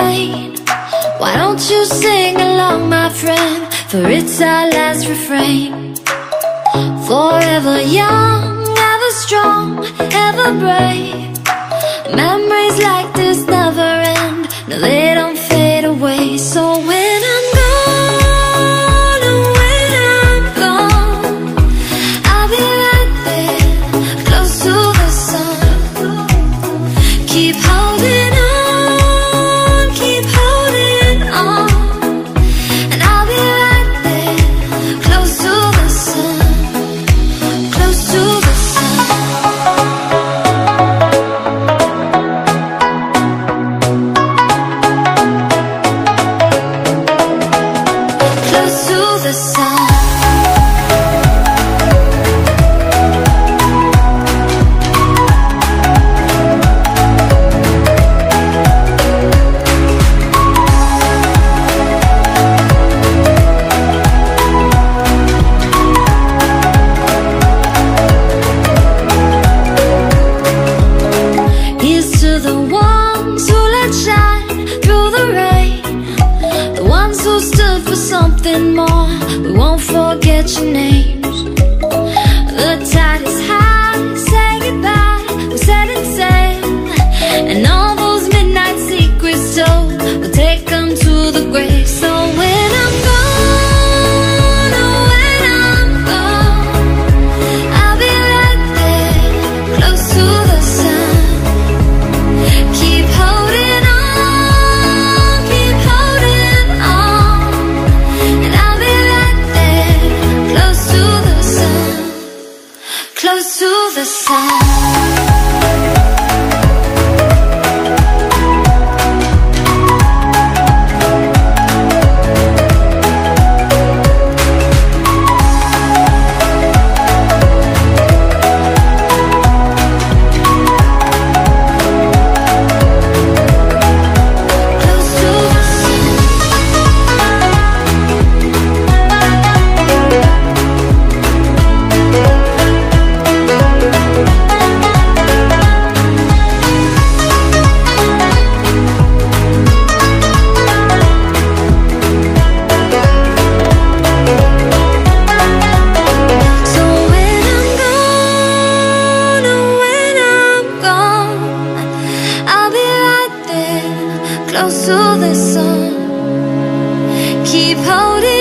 mine Why don't you sing along, my friend? For it's our last refrain. Forever young, ever strong, ever brave. Memories like this never end. No, they don't to the sun 你跑的